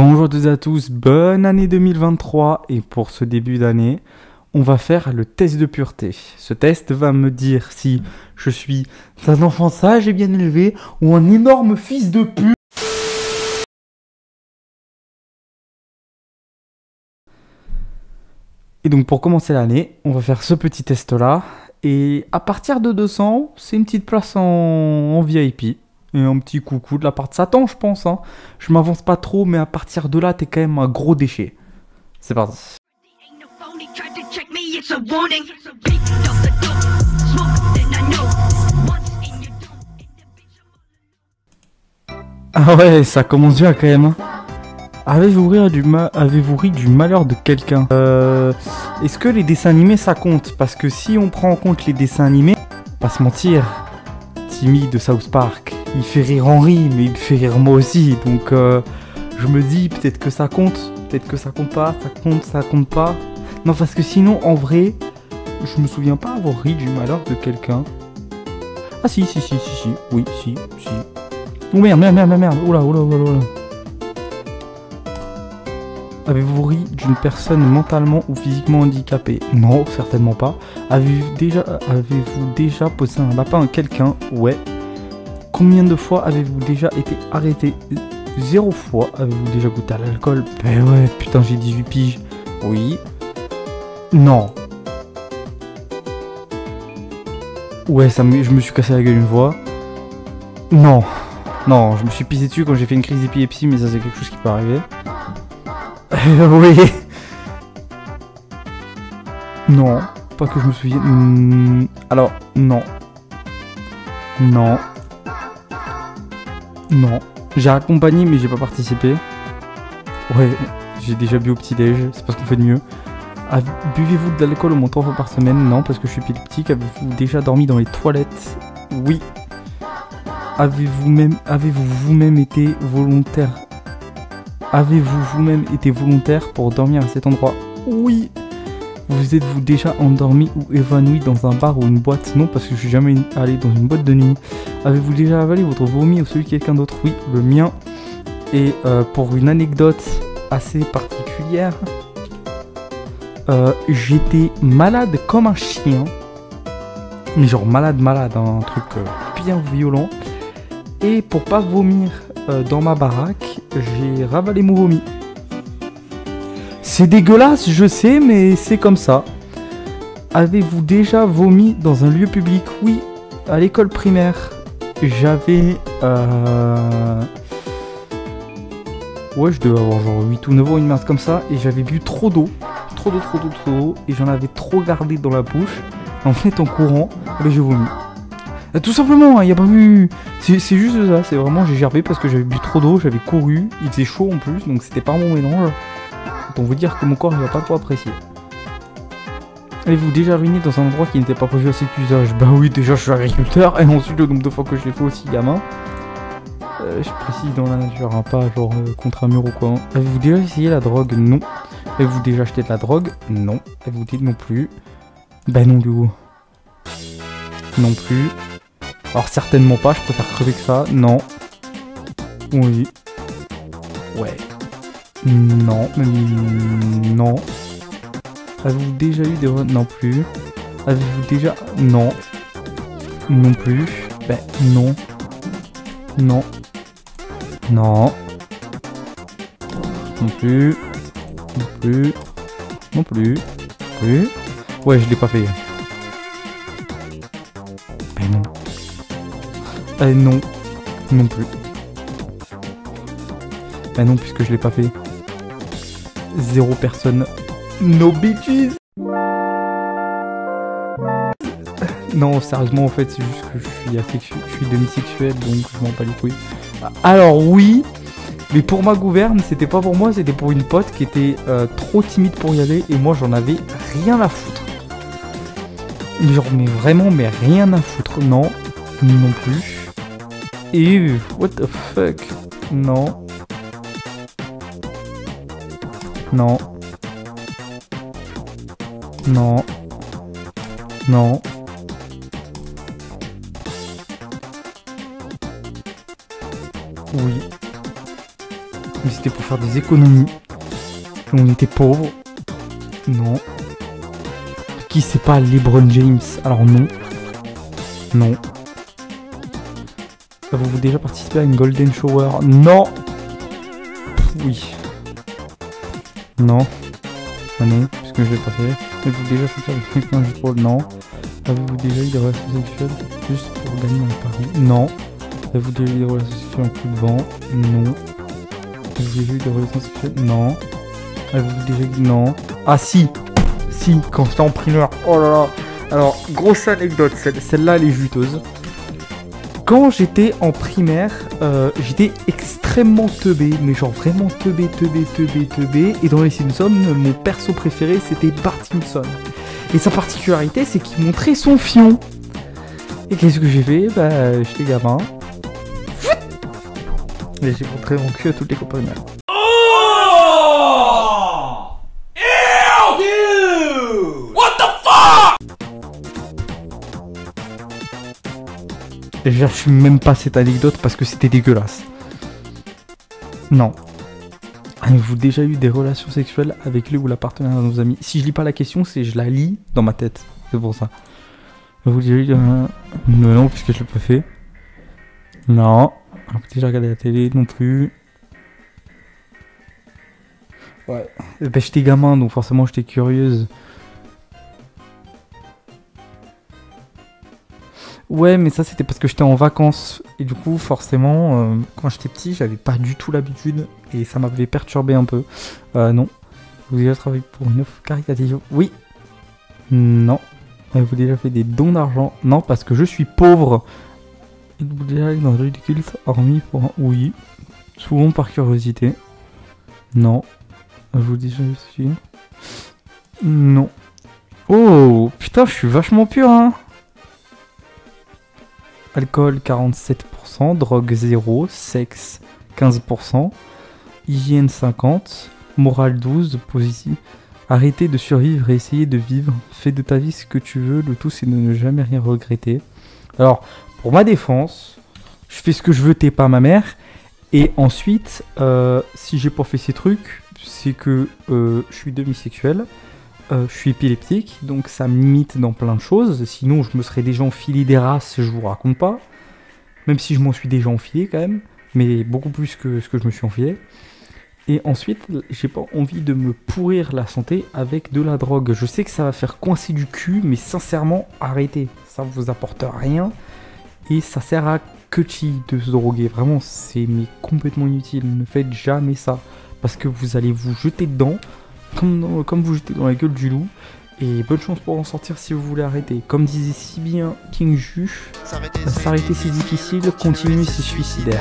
Bonjour à tous, bonne année 2023 et pour ce début d'année, on va faire le test de pureté. Ce test va me dire si je suis un enfant sage et bien élevé ou un énorme fils de pute. Et donc pour commencer l'année, on va faire ce petit test là et à partir de 200, c'est une petite place en VIP. Et un petit coucou de la part de Satan, je pense. Hein. Je m'avance pas trop, mais à partir de là, t'es quand même un gros déchet. C'est parti. Ah ouais, ça commence bien quand même. hein. Avez-vous ri du ma- ri du malheur de quelqu'un? Euh, Est-ce que les dessins animés ça compte? Parce que si on prend en compte les dessins animés, pas se mentir, Timmy de South Park, il fait rire Henry, mais il me fait rire moi aussi. Donc euh, je me dis peut-être que ça compte, peut-être que ça compte pas, ça compte, ça compte pas. Non, parce que sinon en vrai, je me souviens pas avoir ri du malheur de quelqu'un. Ah si, si, si, si, si, oui, si, si. Oh merde, merde, merde, merde. Oula, oula, oula, oula. Avez-vous ri d'une personne mentalement ou physiquement handicapée? Non, certainement pas. Avez-vous déjà, avez-vous déjà posé un lapin à quelqu'un? Ouais. Combien de fois avez-vous déjà été arrêté? Zéro fois. Avez-vous déjà goûté à l'alcool? Ben ouais, putain, j'ai 18 piges. Oui. Non. Ouais, ça je me suis cassé la gueule une fois. Non. Non, je me suis pissé dessus quand j'ai fait une crise d'épilepsie, mais ça c'est quelque chose qui peut arriver. Oui. Non, pas que je me souvienne. Hmm, alors, non. Non. Non. J'ai accompagné, mais j'ai pas participé. Ouais, j'ai déjà bu au petit-déj, c'est parce qu'on fait de mieux. Avez- Buvez-vous de l'alcool au moins trois fois par semaine? Non, parce que je suis épileptique. Avez-vous déjà dormi dans les toilettes? Oui. Avez-vous même, avez-vous vous-même été volontaire? Avez-vous vous-même été volontaire pour dormir à cet endroit? Oui. Vous êtes-vous déjà endormi ou évanoui dans un bar ou une boîte? Non, parce que je suis jamais allé dans une boîte de nuit. Avez-vous déjà avalé votre vomi ou celui de quelqu'un d'autre? Oui, le mien. Et euh, pour une anecdote assez particulière, euh, j'étais malade comme un chien. Mais genre malade, malade, hein, un truc euh, bien violent. Et pour pas vomir dans ma baraque, j'ai ravalé mon vomi. C'est dégueulasse, je sais, mais c'est comme ça. Avez-vous déjà vomi dans un lieu public? Oui, à l'école primaire. J'avais... Euh... Ouais, je devais avoir genre 8 ou 9 ans, une merde comme ça, et j'avais bu trop d'eau. Trop d'eau, trop d'eau, trop d'eau, et j'en avais trop gardé dans la bouche. En fait, en courant, eh ben, j'ai vomi. Euh, Tout simplement, il n'y a pas. C'est c'est juste ça, c'est vraiment j'ai gerbé parce que j'avais bu trop d'eau, j'avais couru, il faisait chaud en plus, donc c'était pas mon mélange. Autant vous dire que mon corps il va pas trop apprécier. Avez-vous déjà ruiné dans un endroit qui n'était pas prévu à cet usage? Bah oui, déjà je suis agriculteur, et ensuite le nombre de fois que je l'ai fait aussi gamin. Euh, je précise dans la nature, hein, pas genre euh, contre un mur ou quoi. hein. Avez-vous déjà essayé la drogue? Non. Avez-vous déjà acheté de la drogue? Non. Avez-vous dit non plus? Bah non du coup. Non plus. Alors certainement pas, je préfère crever que ça. Non. Oui. Ouais. Non, non. Avez-vous déjà eu des non plus. Avez-vous déjà non. Non plus. Ben non. Non. Non. Non plus. Non plus. Non plus. Plus. Ouais, je l'ai pas fait. Ben non. Euh, non. Non plus. Bah non, puisque je l'ai pas fait. Zéro personne. No bitches Non, sérieusement, en fait, c'est juste que je suis asexu- je suis demi-sexuel, donc je m'en bats les couilles. Alors oui, mais pour ma gouverne, c'était pas pour moi, c'était pour une pote qui était euh, trop timide pour y aller, et moi j'en avais rien à foutre. Genre, mais vraiment, mais rien à foutre. Non, non plus. Et what the fuck? Non. Non. Non. Non. Oui. mais c'était pour faire des économies. On était pauvres. Non. Qui c'est pas LeBron James? Alors non. Non. Avez-vous déjà participé à une Golden Shower? Non Oui. Non. Ah non, puisque je l'ai pas fait? Avez-vous déjà sorti avec quelqu'un juste pour le Non. Avez-vous déjà eu des relations sexuelles juste pour gagner un pari Non. Avez-vous déjà eu des relations sexuelles en coup de vent? Non. Avez-vous déjà eu des relations sexuelles? Non. Avez-vous déjà eu... Non? Ah si Si, quand j'étais en primaire. Oh là là Alors, grosse anecdote, celle- celle-là elle est juteuse. Quand j'étais en primaire, euh, j'étais extrêmement teubé, mais genre vraiment teubé, teubé, teubé, teubé. Et dans les Simpsons, mon perso préféré c'était Bart Simpson. Et sa particularité, c'est qu'il montrait son fion. Et qu'est-ce que j'ai fait? Bah, j'étais gamin. Et j'ai montré mon cul à toutes les Et j'assume même pas cette anecdote parce que c'était dégueulasse. Non. Avez-vous déjà eu des relations sexuelles avec le ou la partenaire de nos amis? Si je lis pas la question, c'est je la lis dans ma tête. C'est pour ça. Avez-vous déjà eu... euh, Non, puisque je l'ai pas fait. Non. Avez-vous déjà regardé la télé Non plus. Ouais. Ben, j'étais gamin, donc forcément j'étais curieuse. Ouais, mais ça c'était parce que j'étais en vacances. Et du coup, forcément, euh, quand j'étais petit, j'avais pas du tout l'habitude. Et ça m'avait perturbé un peu. Euh, non. Vous avez déjà travaillé pour une offre caritative? Oui. Non. Avez-vous déjà fait des dons d'argent? Non, parce que je suis pauvre. Êtes-vous déjà dans le hormis pour un oui? Souvent par curiosité. Non. Avez-vous déjà su Non. Oh, putain, je suis vachement pur, hein Alcool 47%, drogue 0, sexe 15%, hygiène 50%, morale 12, positif. Arrêtez de survivre et essayez de vivre. Fais de ta vie ce que tu veux, le tout c'est de ne jamais rien regretter. Alors, pour ma défense, je fais ce que je veux, t'es pas ma mère. Et ensuite, euh, si j'ai pas fait ces trucs, c'est que euh, je suis demisexuel. Euh, je suis épileptique, donc ça me limite dans plein de choses. Sinon, je me serais déjà enfilé des races, je vous raconte pas. Même si je m'en suis déjà enfilé quand même, mais beaucoup plus que ce que je me suis enfilé. Et ensuite, j'ai pas envie de me pourrir la santé avec de la drogue. Je sais que ça va faire coincer du cul, mais sincèrement, arrêtez. Ça vous apporte rien et ça sert à que de se droguer. Vraiment, c'est complètement inutile. Ne faites jamais ça parce que vous allez vous jeter dedans comme, dans- comme vous jetez dans la gueule du loup. Et bonne chance pour en sortir si vous voulez arrêter. Comme disait si bien King Ju, S'arrêter, s'arrêter c'est difficile, continuer c'est suicidaire.